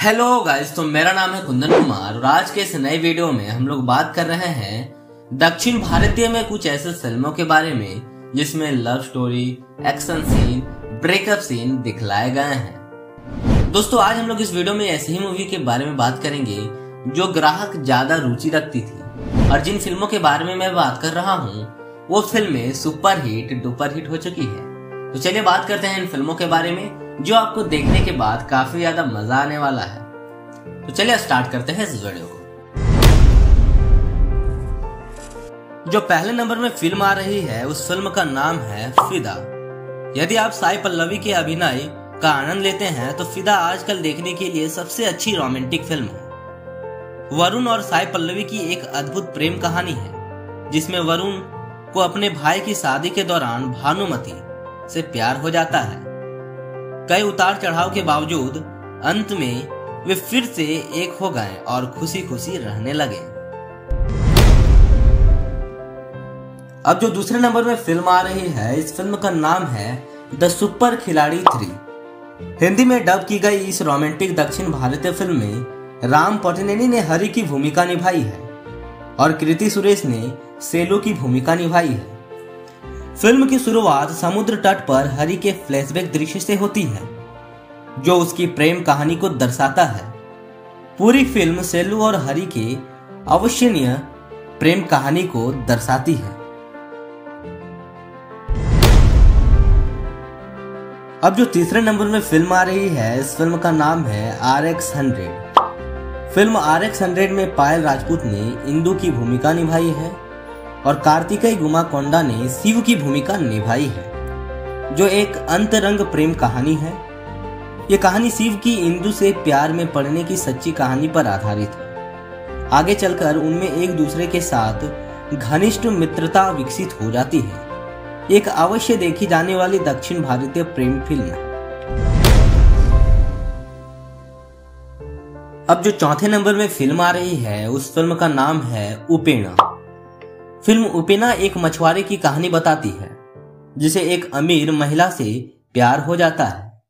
Hello guys तो मेरा नाम है कुंदन कुमार और आज के इस नए वीडियो में हम लोग बात कर रहे हैं दक्षिण भारतीय में कुछ ऐसे फ़िल्मों के बारे में, जिसमें love story action scene breakup scene दिखलाए गए हैं। दोस्तों, आज हम लोग इस वीडियो में ऐसी ही मूवी के बारे में बात करेंगे, जो ग्राहक ज़्यादा रुचि रखती थी। और जिन फ़िल्मों के बारे में मैं बात कर रहा हूँ, वो फ़िल्में सुपर हिट डुपर हिट हो चुकी है। तो चलिए बात करते हैं इन फ़िल्मों के बारे में, जो आपको देखने के बाद काफ़ी ज़्यादा मज़ा आने वाला है। तो चलिए स्टार्ट करते हैं इस वीडियो को। जो पहले नंबर में फ़िल्म आ रही है, उस फ़िल्म का नाम है फिदा। यदि आप साई पल्लवी के अभिनय का आनंद लेते हैं तो फिदा आजकल देखने के लिए सबसे अच्छी रोमांटिक फ़िल्म है। वरुण और साई पल्लवी की एक अद्भुत प्रेम कहानी है, जिसमें वरुण को अपने भाई की शादी के दौरान भानुमति से प्यार हो जाता है। कई उतार चढ़ाव के बावजूद, अंत में वे फिर से एक हो गए और खुशी खुशी रहने लगे। अब जो दूसरे नंबर में फ़िल्म आ रही है, इस फ़िल्म का नाम है the super Khiladi three. Hindi में डब की गई इस रोमांटिक दक्षिण भारतीय फ़िल्म में राम पटनेनी ने हरि की भूमिका निभाई है और कृति सुरेश ने सेलो की भूमिका निभाई है। फ़िल्म की शुरुआत समुद्र तट पर हरि के फ्लैशबैक दृश्य से होती है, जो उसकी प्रेम कहानी को दर्शाता है। पूरी फ़िल्म सेलू और हरि के अवश्यनीय प्रेम कहानी को दर्शाती है। अब जो तीसरे नंबर में फ़िल्म आ रही है, इस फ़िल्म का नाम है R X hundred film R X hundred में पायल राजपूत ने इंदू की भूमिका निभाई है। और कार्तिकेय गुमा कोंडा ने शिव की भूमिका निभाई है, जो एक अंतरंग प्रेम कहानी है। ये कहानी शिव की इंदु से प्यार में पड़ने की सच्ची कहानी पर आधारित है। आगे चलकर उनमें एक दूसरे के साथ घनिष्ठ मित्रता विकसित हो जाती है। एक अवश्य देखी जाने वाली दक्षिण भारतीय प्रेम फ़िल्म है। अब जो चौथे नंबर में फ़िल्म आ रही है, उस फ़िल्म का नाम है उपेना फ़िल्म उपेना एक मछुआरे की कहानी बताती है, जिसे एक अमीर महिला से प्यार हो जाता है।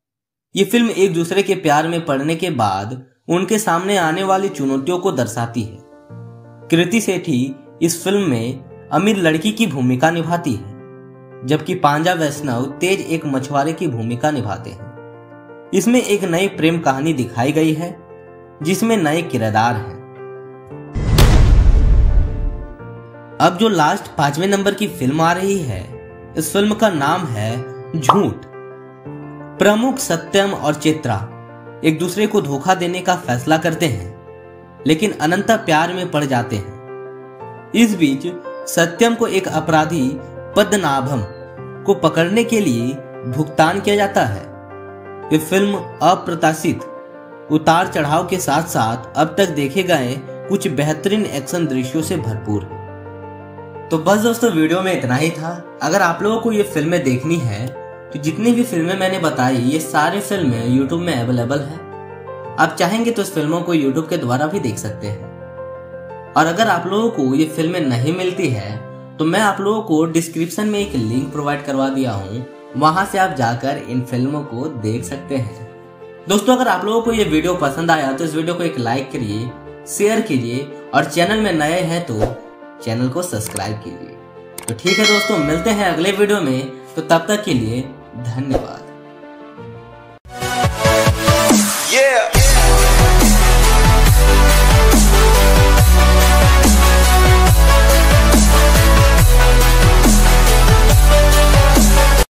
ये फ़िल्म एक दूसरे के प्यार में पड़ने के बाद उनके सामने आने वाली चुनौतियों को दर्शाती है। कृति सेठी इस फ़िल्म में अमीर लड़की की भूमिका निभाती है, जबकि पांजा वैष्णव तेज एक मछुआरे की भूमिका निभाते हैं। इसमें एक नई प्रेम कहानी दिखाई गई है, जिसमें नए किरदार हैं। अब जो लास्ट पाँचवें नंबर की फ़िल्म आ रही है, इस फ़िल्म का नाम है झूठ। प्रमुख सत्यम और चित्रा एक दूसरे को धोखा देने का फैसला करते हैं, लेकिन अनंता प्यार में पड़ जाते हैं। इस बीच सत्यम को एक अपराधी पद्मनाभम को पकड़ने के लिए भुगतान किया जाता है। ये फ़िल्म अप्रत्याशित उतार चढ़ाव के साथ साथ अब तक देखे गए कुछ बेहतरीन एक्शन दृश्यों से भरपूर। है तो बस दोस्तों, वीडियो में इतना ही था। अगर आप लोगों को ये फ़िल्में देखनी है तो जितनी भी फ़िल्में मैंने बताई, ये सारी फ़िल्में यूट्यूब में अवेलेबल है। आप चाहेंगे तो इस फ़िल्मों को यूट्यूब के द्वारा भी देख सकते हैं। और अगर आप लोगों को ये फ़िल्में नहीं मिलती है तो मैं आप लोगों को डिस्क्रिप्शन में एक लिंक प्रोवाइड करवा दिया हूँ। वहाँ से आप जाकर इन फ़िल्मों को देख सकते हैं। दोस्तों, अगर आप लोगों को ये वीडियो पसंद आया तो इस वीडियो को एक लाइक करिए, शेयर कीजिए और चैनल में नए हैं तो चैनल को सब्सक्राइब कीजिए। तो ठीक है दोस्तों, मिलते हैं अगले वीडियो में। तो तब तक के लिए धन्यवाद। Yeah.